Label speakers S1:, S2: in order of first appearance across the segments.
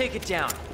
S1: take it down.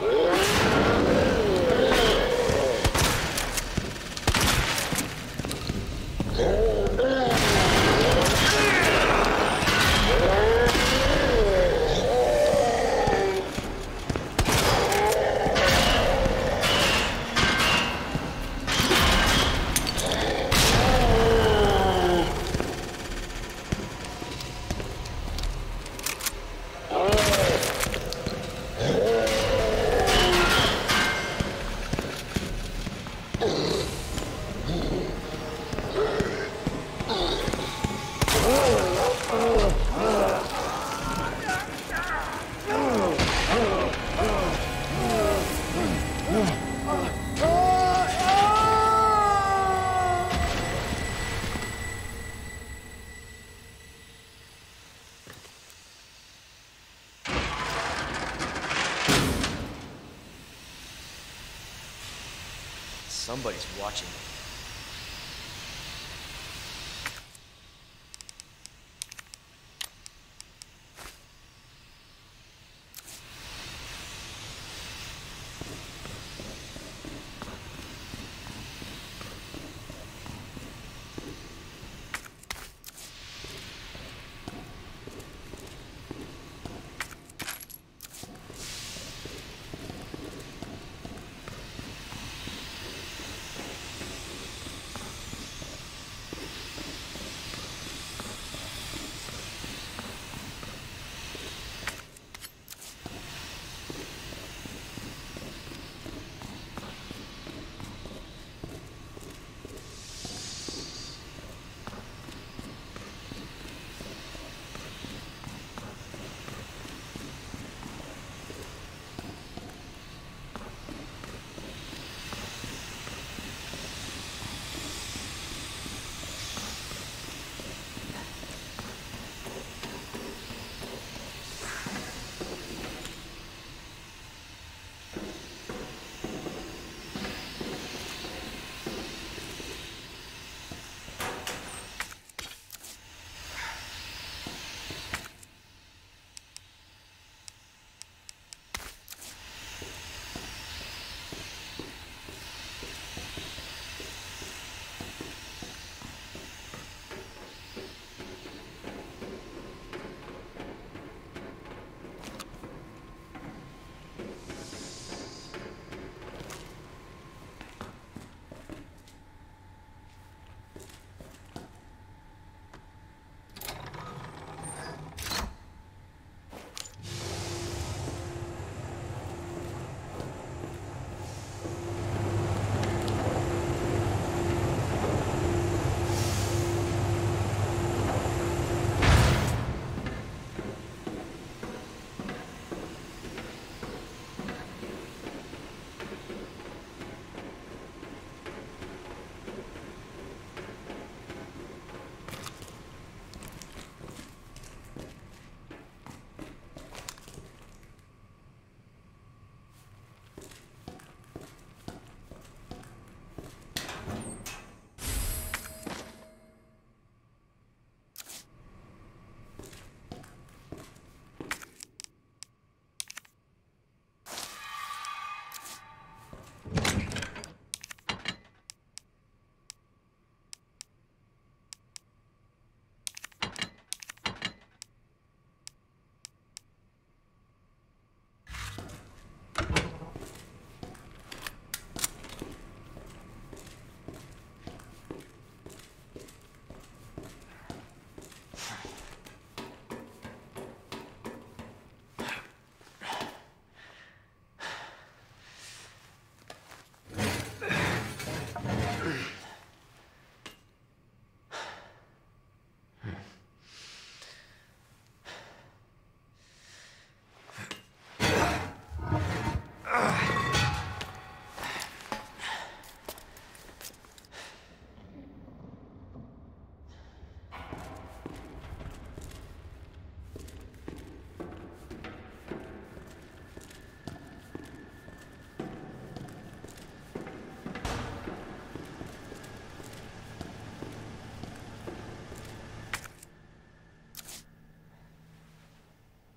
S1: Yeah. Somebody's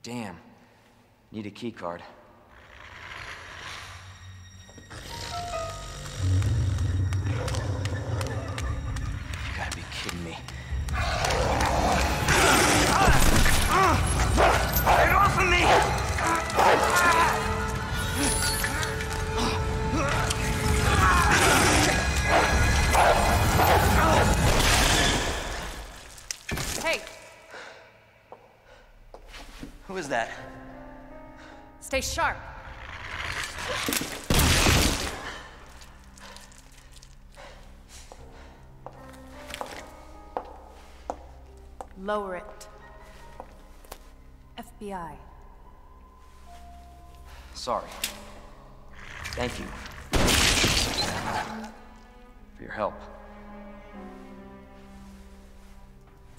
S1: Damn. Need a key card.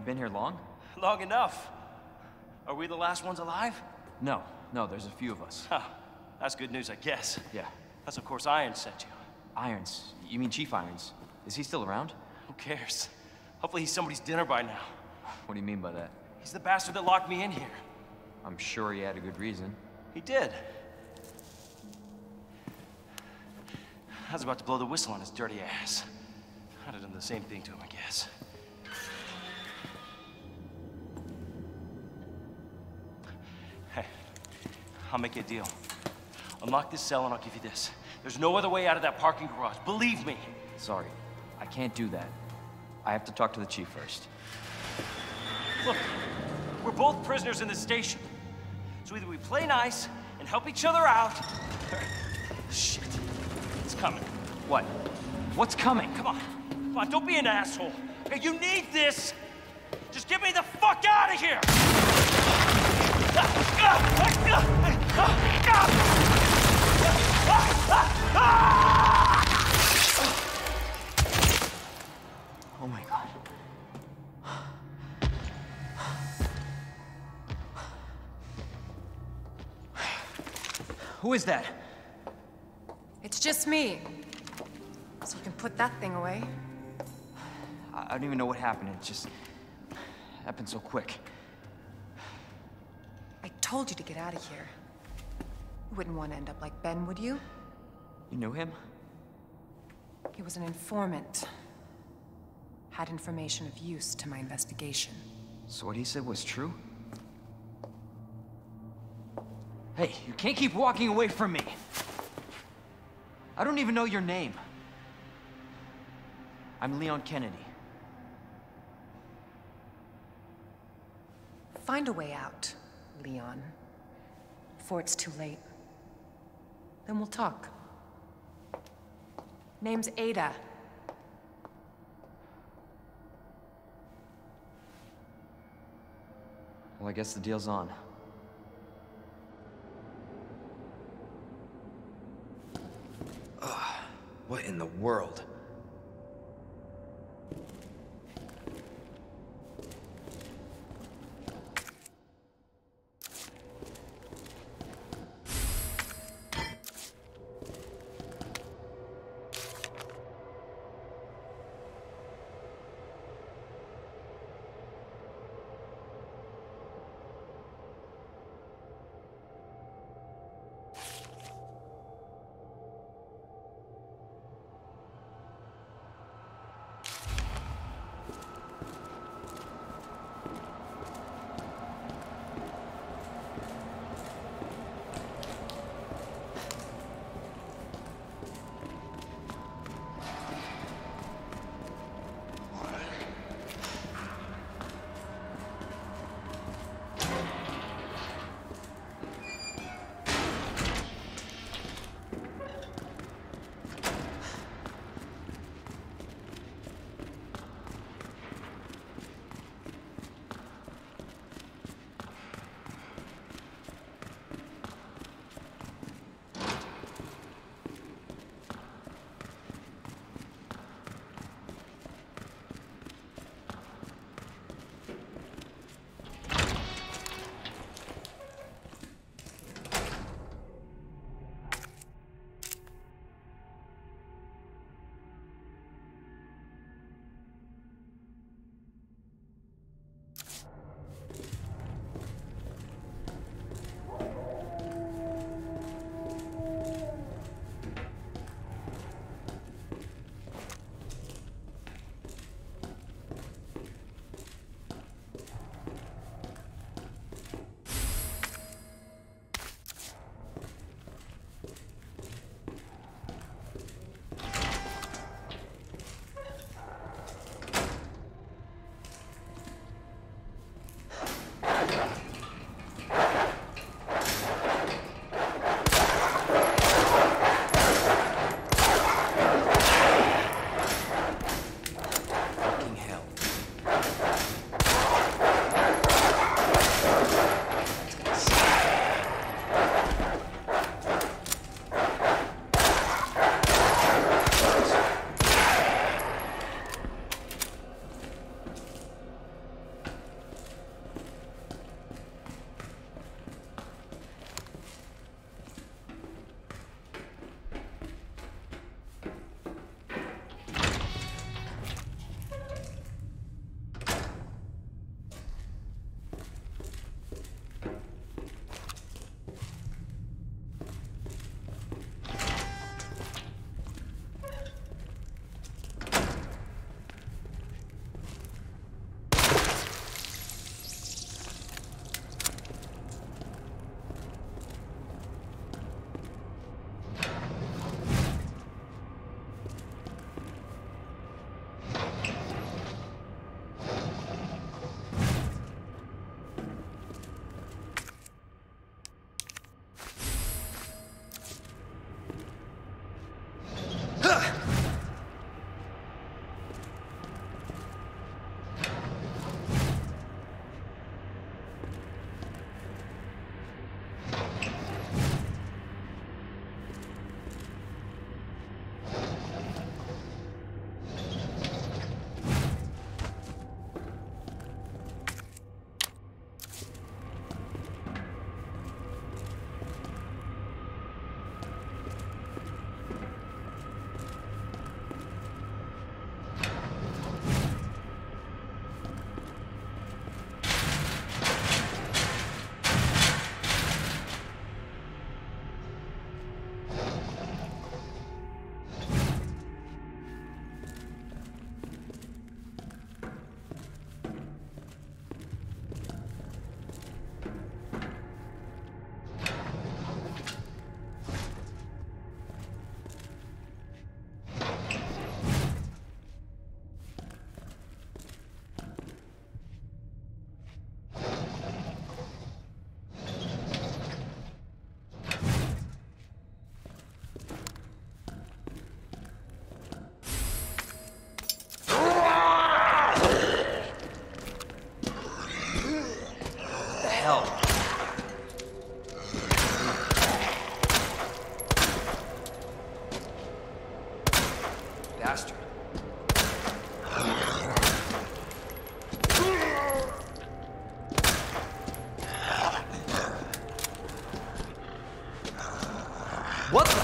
S1: You been here long?
S2: Long enough. Are we the last ones alive?
S1: No, no, there's a few of us.
S2: Huh. That's good news, I guess.
S1: Yeah.
S2: That's of course Irons sent you.
S1: Irons. You mean Chief Irons? Is he still around?
S2: Who cares? Hopefully he's somebody's dinner by now.
S1: What do you mean by that?
S2: He's the bastard that locked me in here.
S1: I'm sure he had a good reason.
S2: He did. I was about to blow the whistle on his dirty ass. I'd have done the same thing to him, I guess. I'll make you a deal. Unlock this cell and I'll give you this. There's no other way out of that parking garage. Believe me.
S1: Sorry, I can't do that. I have to talk to the chief first.
S2: Look, we're both prisoners in this station. So either we play nice and help each other out. Shit. It's coming.
S1: What? What's coming?
S2: Come on. Come on, don't be an asshole. Okay, you need this. Just get me the fuck out of here!
S1: Ah, ah, ah, Oh my god. Who is that?
S3: It's just me. So we can put that thing away.
S1: I I don't even know what happened. It just happened so quick.
S3: I told you to get out of here. You wouldn't want to end up like Ben, would you?
S1: You knew him?
S3: He was an informant. Had information of use to my investigation.
S1: So what he said was true? Hey, you can't keep walking away from me. I don't even know your name. I'm Leon Kennedy.
S3: Find a way out, Leon. Before it's too late. Then we'll talk. Name's Ada.
S1: Well, I guess the deal's on.
S4: What in the world?
S5: What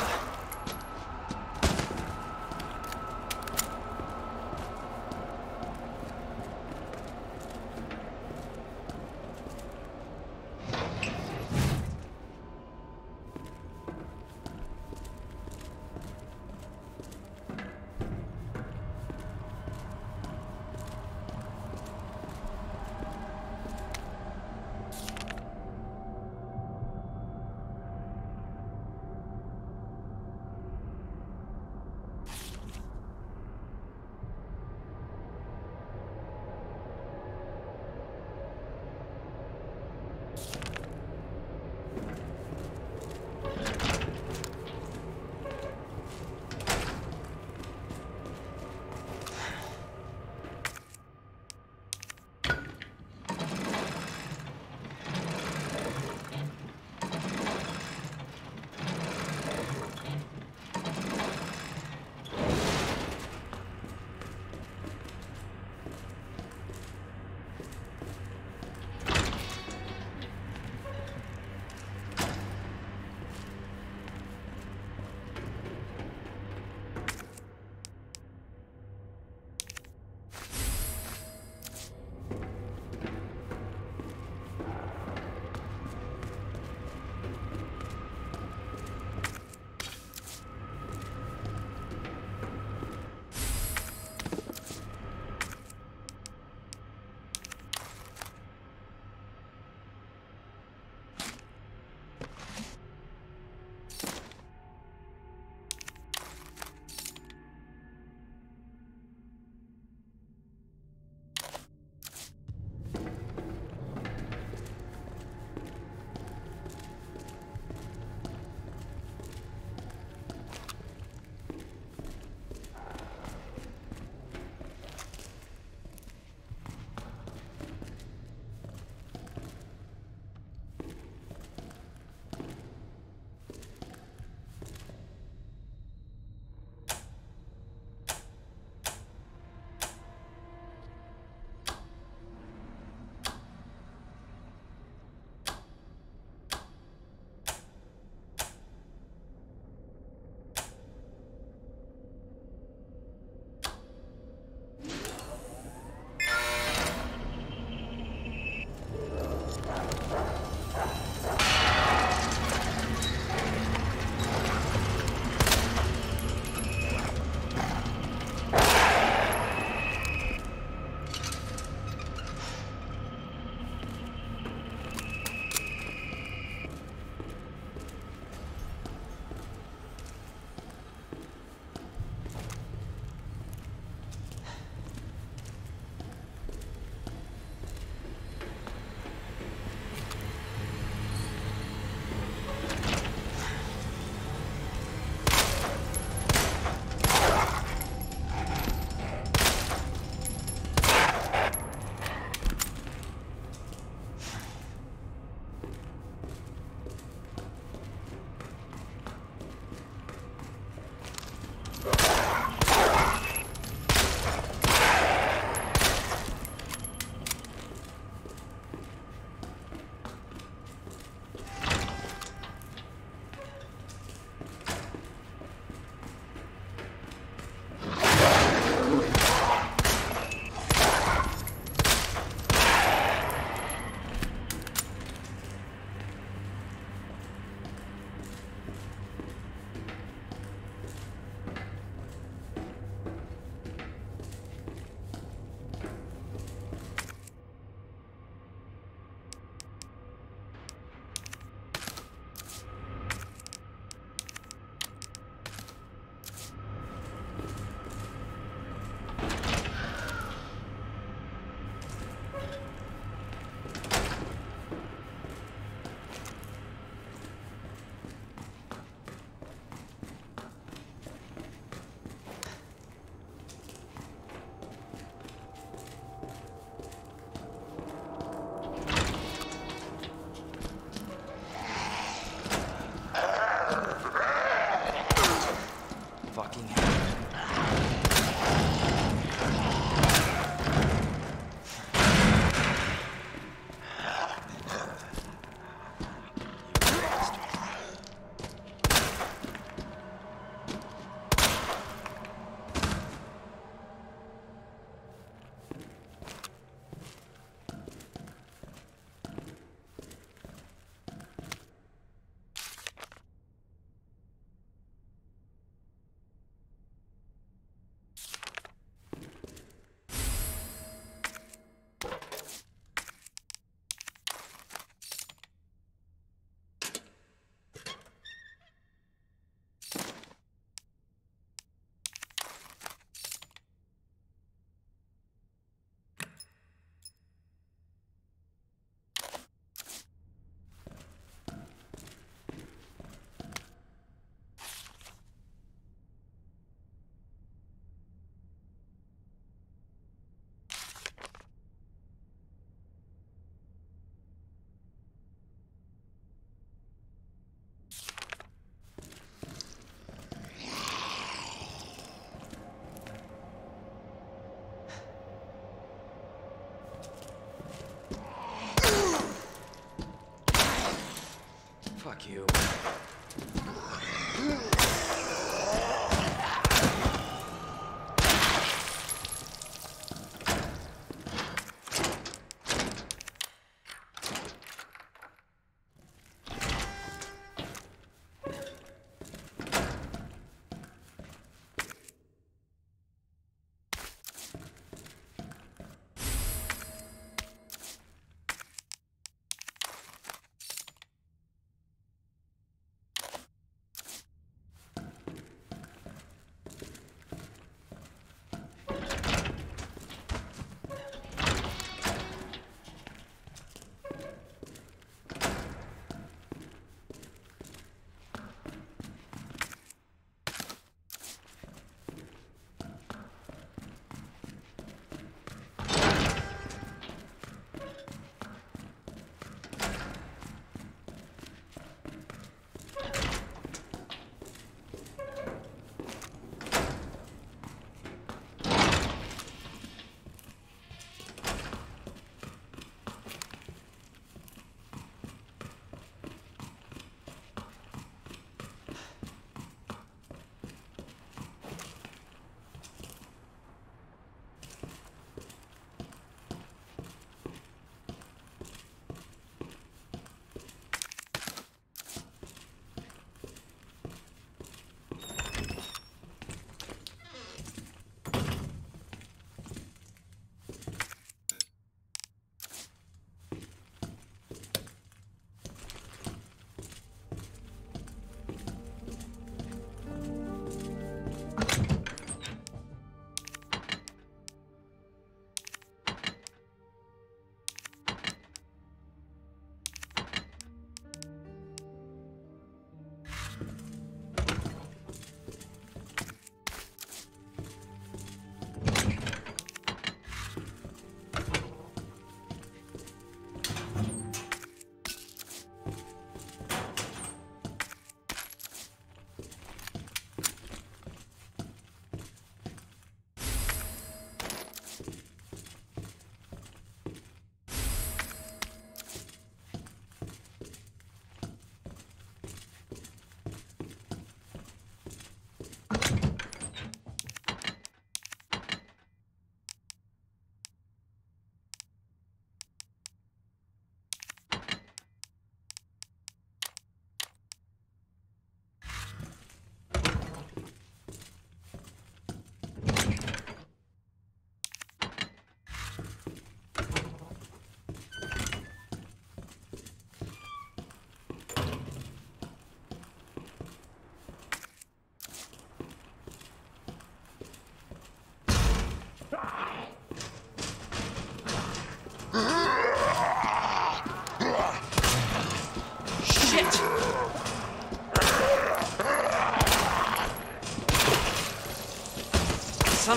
S5: you.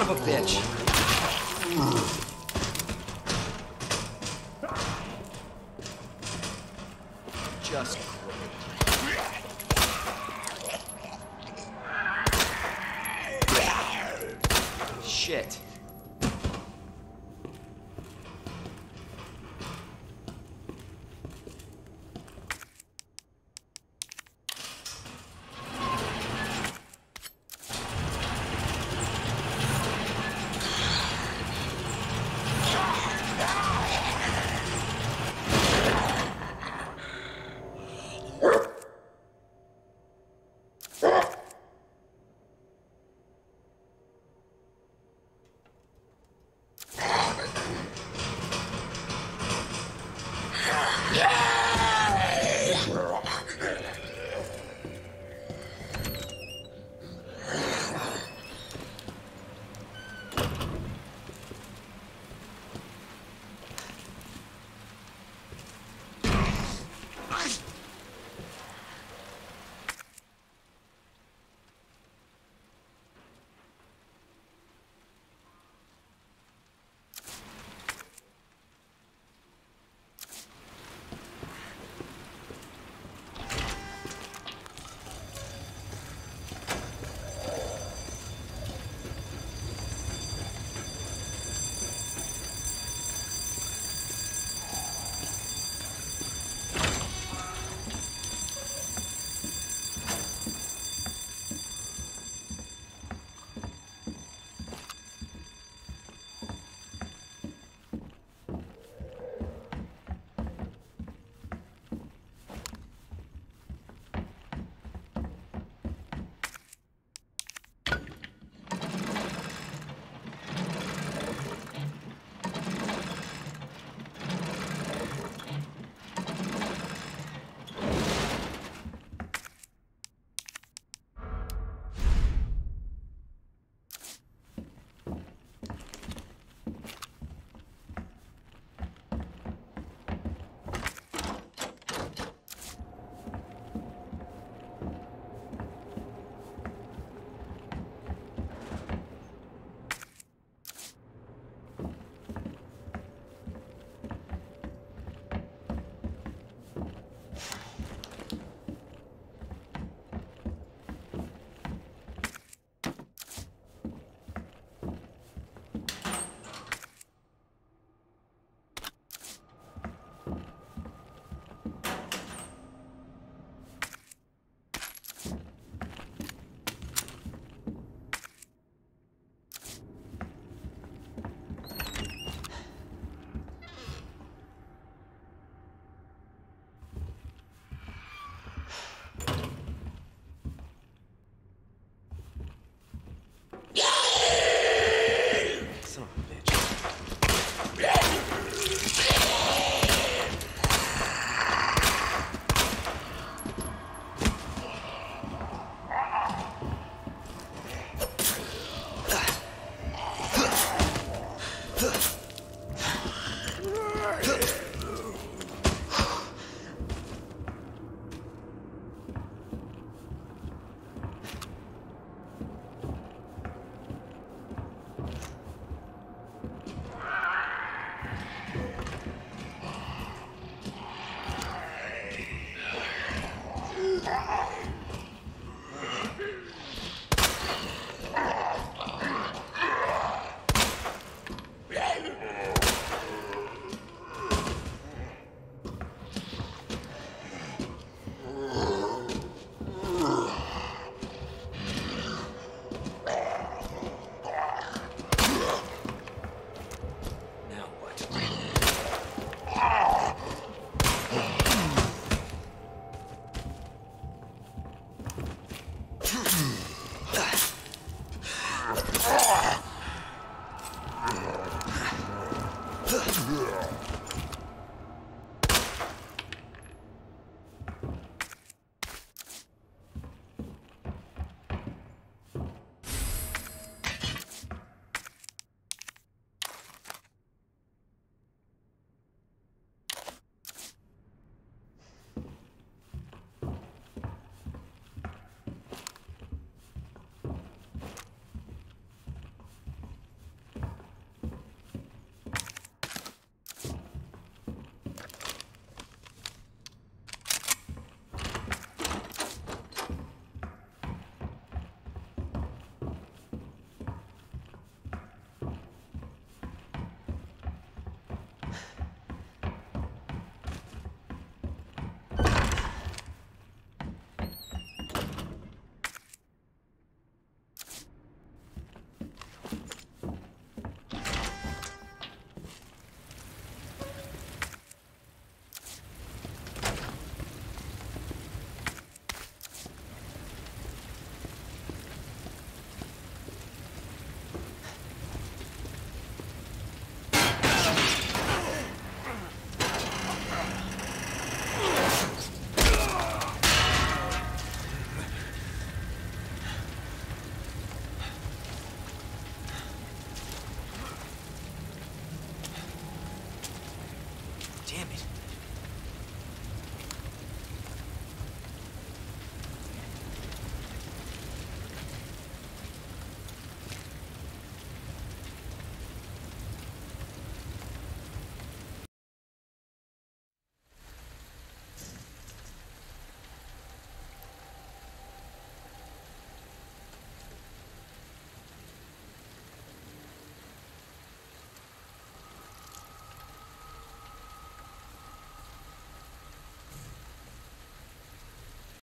S1: A bitch. Yeah!